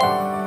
す